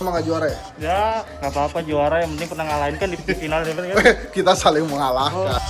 Emang gak juara ya? Ya, nggak apa-apa juara yang penting pernah ngalahin kan di final kan. Kita saling mengalahkan.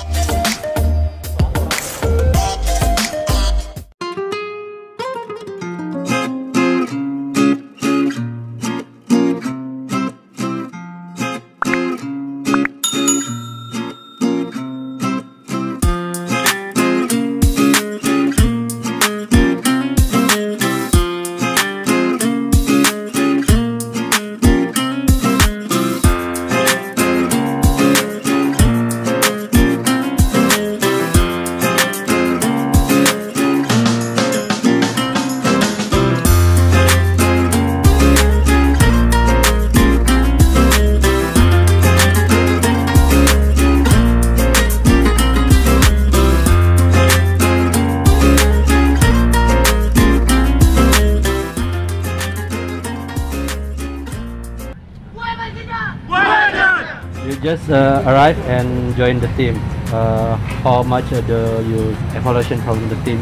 You just uh, arrived and joined the team. Uh, how much uh, do you evaluation from the team?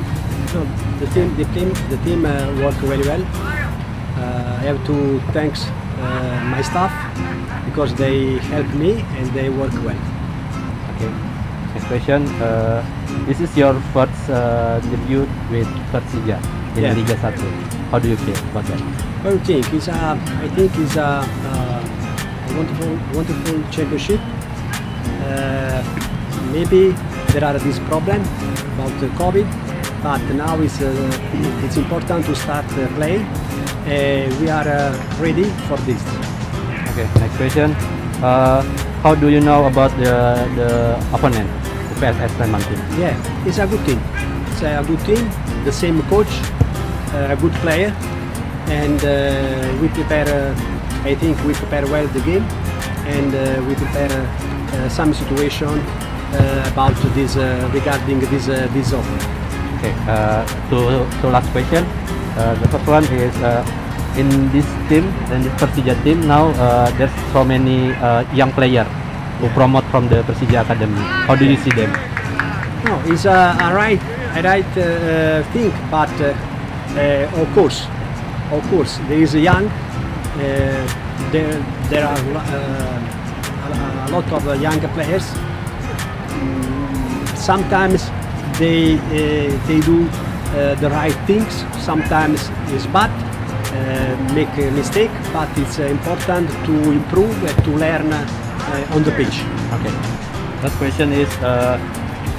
So the team, the team, the team uh, work very well. Uh, I have to thanks uh, my staff because they help me and they work well. Okay. Next question. Uh, this is your first uh, debut with Persija in Yeah. Liga 1. How do you feel about that? What do you think? It's a, I think it's uh, a wonderful, wonderful championship. Uh, maybe there are this problem about the COVID, but now it's uh, it's important to start uh, play. Uh, we are uh, ready for this. Okay. Next question. Uh, how do you know about the the opponent, the PSS Sleman team? Yeah, it's a good team. It's a good team. The same coach, a good player, and uh, we prepare. I think we prepare well the game, and uh, we prepare uh, some situation uh, about this uh, regarding this uh, this offer. Okay. Uh, two two last question. Uh, the first one is uh, in this team and this Persija team now uh, there's so many uh, young players who promote from the Persija academy. How do you see them? No, it's a, a right, a right thing, but uh, uh, of course, of course, there is a young. Uh, there, there are uh, a, a lot of uh, young players. Mm, sometimes they uh, they do uh, the right things. Sometimes it's bad, uh, make a mistake, but it's uh, important to improve and to learn uh, on the pitch. Okay. Last question is, uh,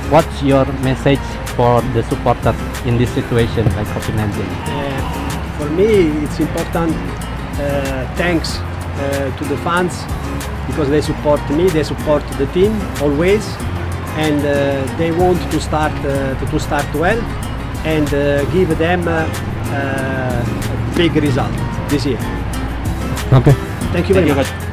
what's your message for the supporters in this situation like COVID-19? Uh, for me, it's important. Uh, thanks uh, to the fans because they support me, they support the team always, and uh, they want to start uh, to, to start well and uh, give them uh, uh, a big result this year. Okay. Thank you very you, much. coach.